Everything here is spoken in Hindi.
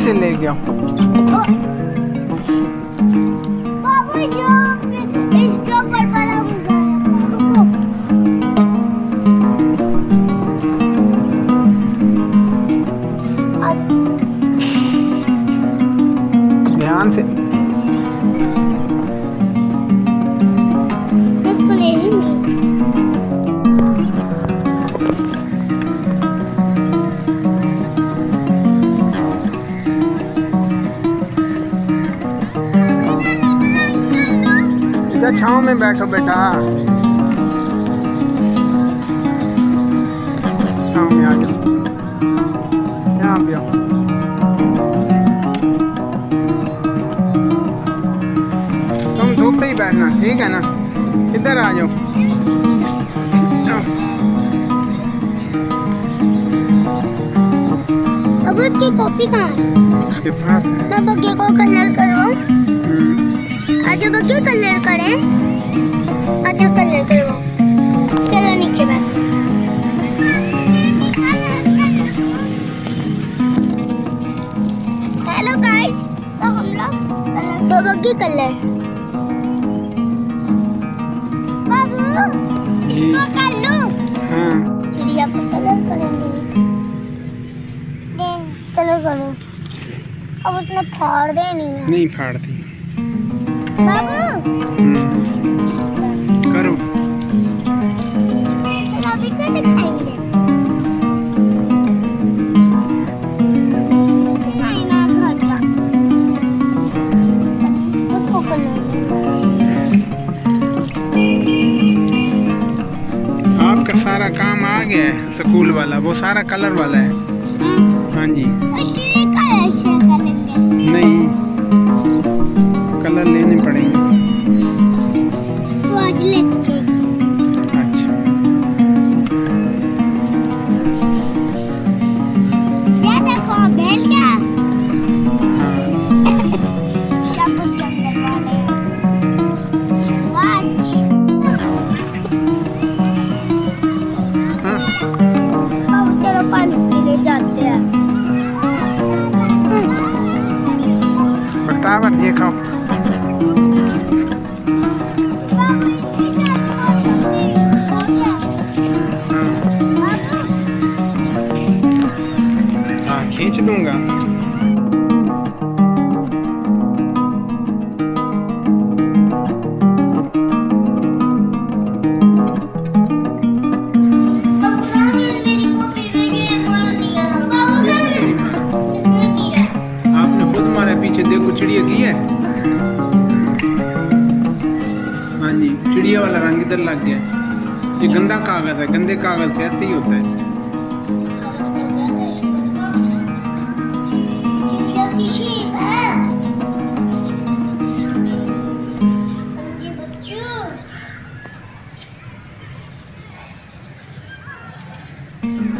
से ले गया। ध्यान से छाँव में बैठो बेटा। छाँव में आ जाओ। यहाँ पे आओ। तुम धूप पे ही बैठना ठीक है ना? इधर आ जाओ। अब उसकी कॉपी कहाँ है? उसके पास है। मैं बग्गे को कलर करवाऊं आज बग्गे कलर करें आज कलर करवाऊं चलो नीचे बैठो। हेलो गाइस तो हम लोग दो बग्गे कलर बाबू इसको कर लूँ? हाँ। चिड़िया को कलर करेंगे। दे चलो करो। अब उसने फाड़ देनी है। नहीं फाड़ती। बाबू। करो। अभी क्या दिखाएँगे? जा कलर आपका सारा काम आ गया है स्कूल वाला। वो सारा कलर वाला है। हाँ। जी। कर ऐसे करेंगे नहीं। कलर लेने पड़ेंगे। तो आज अच्छा। क्या? हाँ। हाँ। अब चलो पानी पीने जाते हैं। बख्तावर ये खाओ। खींच दूँगा। देखो, चिड़िया की है। हाँ जी, चिड़िया वाला रंग इधर लग गया। ये गंदा कागज़ है, गंदे कागज़ से ऐसे ही होता है। Mm-hmm.